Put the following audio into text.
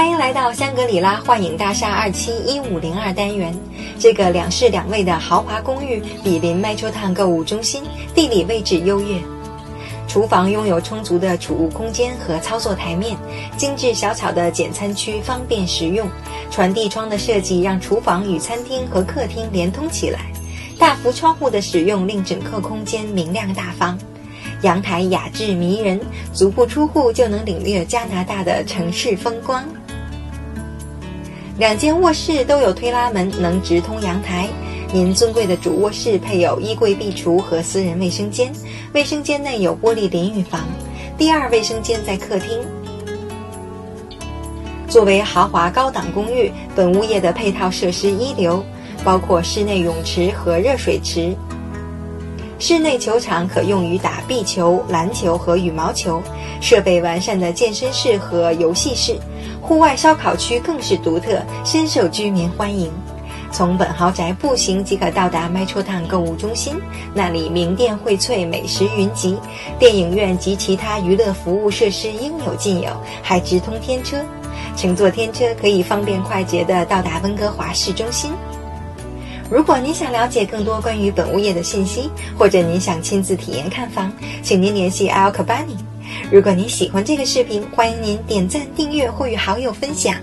欢迎来到香格里拉幻影大厦二期一五零二单元。这个两室两卫的豪华公寓，毗邻麦秋趟购物中心，地理位置优越。厨房拥有充足的储物空间和操作台面，精致小巧的简餐区方便实用。传递窗的设计让厨房与餐厅和客厅连通起来。大幅窗户的使用令整个空间明亮大方。阳台雅致迷人，足不出户就能领略加拿大的城市风光。两间卧室都有推拉门，能直通阳台。您尊贵的主卧室配有衣柜、壁橱和私人卫生间，卫生间内有玻璃淋浴房。第二卫生间在客厅。作为豪华高档公寓，本物业的配套设施一流，包括室内泳池和热水池。室内球场可用于打壁球、篮球和羽毛球，设备完善的健身室和游戏室。户外烧烤区更是独特，深受居民欢迎。从本豪宅步行即可到达 Metrotown 购物中心，那里名店荟萃，美食云集，电影院及其他娱乐服务设施应有尽有，还直通天车。乘坐天车可以方便快捷地到达温哥华市中心。如果您想了解更多关于本物业的信息，或者您想亲自体验看房，请您联系 Al Cabani。如果您喜欢这个视频，欢迎您点赞、订阅或与好友分享。